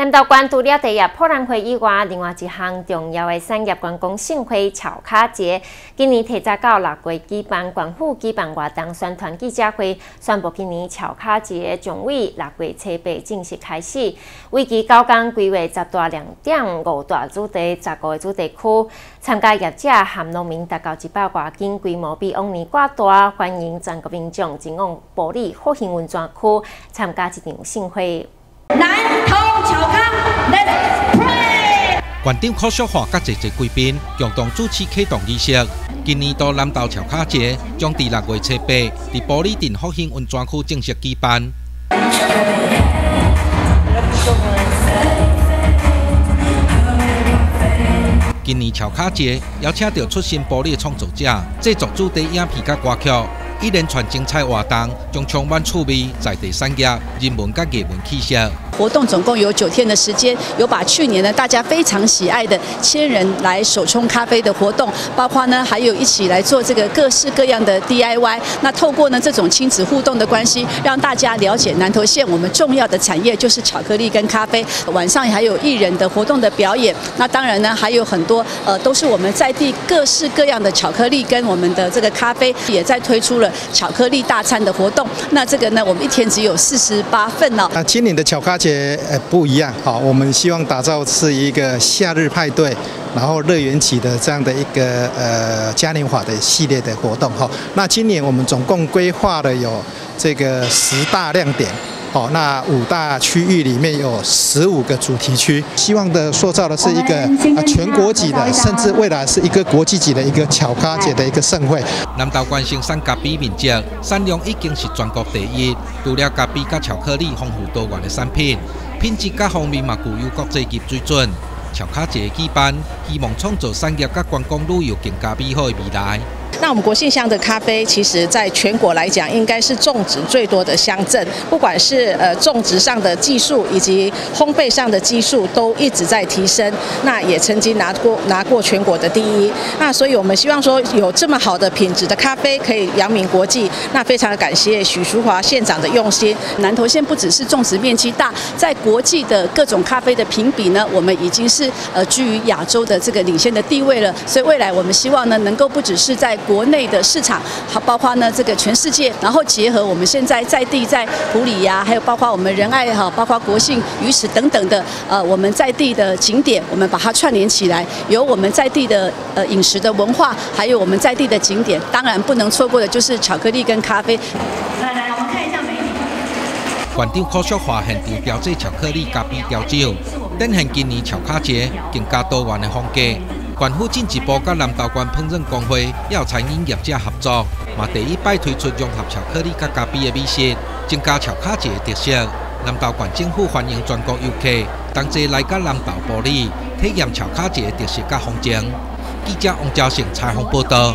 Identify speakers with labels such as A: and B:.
A: 南投县除了第一破烂会以外，另外一项重要的产业观光盛会巧卡节，今年提早到六月举办，县府举办活动宣传记者会，宣布今年巧卡节将于六月七八正式开始，为期九天，规划十大亮点、五大主题、十个主题区，参加业者含农民达到一百外斤，规模比往年更大，欢迎全国民众前往玻璃好兴温泉区参加这场盛会。南投
B: 馆长柯淑华甲一些贵宾共同主持启动仪式。今年度南投桥卡节将伫六月七八伫玻璃镇复兴温泉区正式举办。今年桥卡节邀请到出身玻璃创作者，制作主题影片甲歌曲。一连串精彩活动，将充满趣味在地产业、人文甲艺文气息。
C: 活动总共有九天的时间，有把去年呢大家非常喜爱的千人来手冲咖啡的活动，包括呢还有一起来做这个各式各样的 DIY。那透过呢这种亲子互动的关系，让大家了解南投县我们重要的产业就是巧克力跟咖啡。晚上还有艺人的活动的表演。那当然呢还有很多呃都是我们在地各式各样的巧克力跟我们的这个咖啡也在推出了。巧克力大餐的活动，那这个呢，我们一天只有四十八份哦。
D: 那今年的巧咖节呃不一样，好，我们希望打造是一个夏日派对，然后乐园起的这样的一个呃嘉年华的系列的活动哈。那今年我们总共规划了有这个十大亮点。好，那五大区域里面有十五个主题区，希望的塑造的是一个啊全国级的，甚至未来是一个国际级的一个巧咖节的一个盛会。
B: 南岛关生产咖啡面积产量已经是全国第一，除了咖啡加巧克力丰富多元的产品，品质各方面嘛具有国际级水准。巧咖节举办，希望创造产业甲观光旅游更加美好的未来。
E: 那我们国信乡的咖啡，其实在全国来讲，应该是种植最多的乡镇。不管是呃种植上的技术，以及烘焙上的技术，都一直在提升。那也曾经拿过拿过全国的第一。那所以我们希望说，有这么好的品质的咖啡可以扬名国际。那非常的感谢许淑华县长的用心。
C: 南投县不只是种植面积大，在国际的各种咖啡的评比呢，我们已经是呃居于亚洲的这个领先的地位了。所以未来我们希望呢，能够不只是在国内的市场，好，包括呢这个全世界，然后结合我们现在在地在普里呀，还有包括我们仁爱哈，包括国信鱼池等等的，呃，我们在地的景点，我们把它串联起来，有我们在地的呃饮食的文化，还有我们在地的景点，当然不能错过的就是巧克力跟咖啡。来来，我们看一下美女。
B: 馆长科学化现场标志巧克力咖啡调酒，展现今年巧卡节更加多元的风格。县府进一步甲南投县烹饪工会、药餐饮业者合作，嘛第一摆推出融合巧克力甲咖啡的美食，增加巧克力的特色。南投县政府欢迎全国游客同齐来甲南投玻璃体验巧克力的特色甲风情。记者王兆成采访报道。